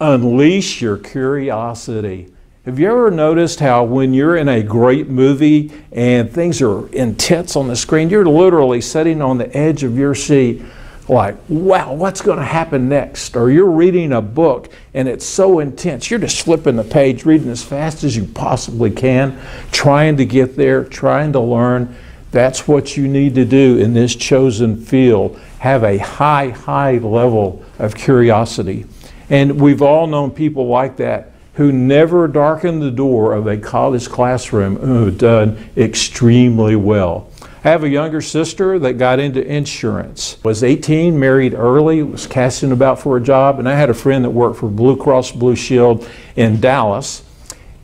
unleash your curiosity. Have you ever noticed how when you're in a great movie and things are intense on the screen, you're literally sitting on the edge of your seat like, wow, what's going to happen next? Or you're reading a book and it's so intense, you're just flipping the page, reading as fast as you possibly can, trying to get there, trying to learn. That's what you need to do in this chosen field. Have a high, high level of curiosity. And we've all known people like that who never darkened the door of a college classroom who've done extremely well. I have a younger sister that got into insurance, was 18, married early, was casting about for a job, and I had a friend that worked for Blue Cross Blue Shield in Dallas.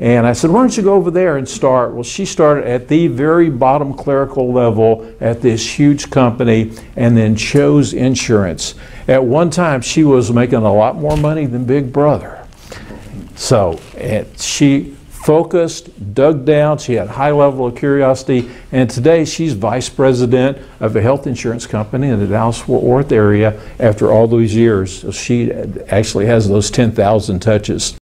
And I said, why don't you go over there and start? Well, she started at the very bottom clerical level at this huge company and then chose insurance. At one time, she was making a lot more money than Big Brother. So she focused, dug down. She had high level of curiosity, and today she's vice president of a health insurance company in the Dallas-Fort Worth area. After all those years, she actually has those 10,000 touches.